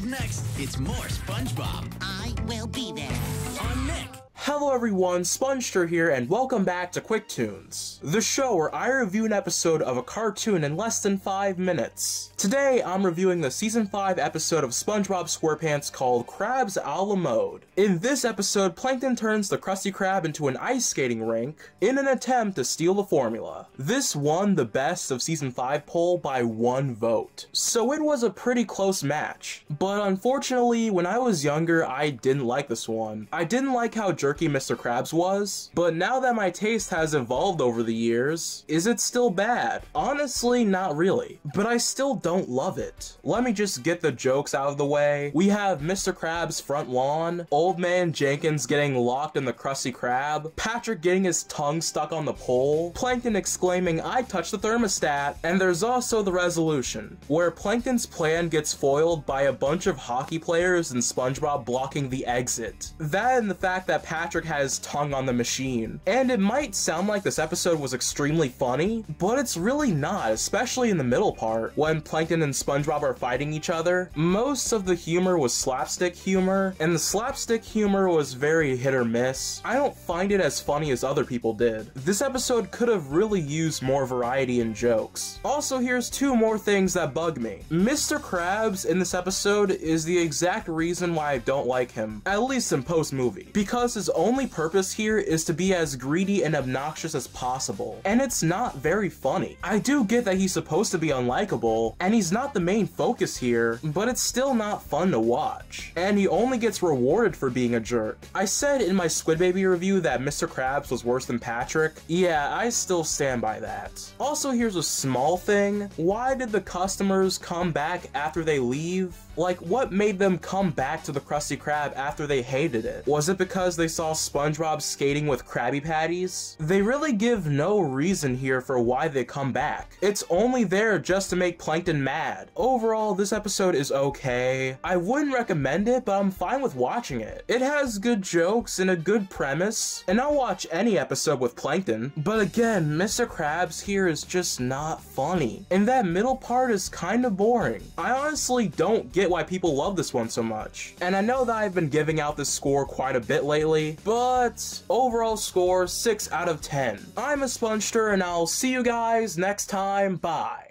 Up next, it's more SpongeBob I will be there. on Nick. Hello everyone, Spongestur here, and welcome back to Quicktoons, the show where I review an episode of a cartoon in less than 5 minutes. Today, I'm reviewing the Season 5 episode of SpongeBob SquarePants called Krabs a la Mode. In this episode, Plankton turns the Krusty Krab into an ice skating rink in an attempt to steal the formula. This won the Best of Season 5 poll by one vote, so it was a pretty close match. But unfortunately, when I was younger, I didn't like this one. I didn't like how jerky Mr. Krabs was, but now that my taste has evolved over the years, is it still bad? Honestly, not really, but I still don't love it. Let me just get the jokes out of the way. We have Mr. Krabs' front lawn, Old Man Jenkins getting locked in the Krusty Krab, Patrick getting his tongue stuck on the pole, Plankton exclaiming, I touched the thermostat, and there's also the resolution, where Plankton's plan gets foiled by a bunch of hockey players and SpongeBob blocking the exit. That and the fact that Patrick had has tongue on the machine. And it might sound like this episode was extremely funny, but it's really not, especially in the middle part, when Plankton and SpongeBob are fighting each other. Most of the humor was slapstick humor, and the slapstick humor was very hit or miss. I don't find it as funny as other people did. This episode could have really used more variety in jokes. Also, here's two more things that bug me. Mr. Krabs in this episode is the exact reason why I don't like him, at least in post movie, because his only purpose here is to be as greedy and obnoxious as possible, and it's not very funny. I do get that he's supposed to be unlikable, and he's not the main focus here, but it's still not fun to watch, and he only gets rewarded for being a jerk. I said in my Squid Baby review that Mr. Krabs was worse than Patrick. Yeah, I still stand by that. Also, here's a small thing. Why did the customers come back after they leave? Like, what made them come back to the Krusty Krab after they hated it? Was it because they saw SpongeBob skating with Krabby Patties? They really give no reason here for why they come back. It's only there just to make Plankton mad. Overall, this episode is okay. I wouldn't recommend it, but I'm fine with watching it. It has good jokes and a good premise, and I'll watch any episode with Plankton. But again, Mr. Krabs here is just not funny. And that middle part is kind of boring. I honestly don't get why people love this one so much. And I know that I've been giving out this score quite a bit lately, but overall score 6 out of 10. I'm a Spongestur and I'll see you guys next time. Bye.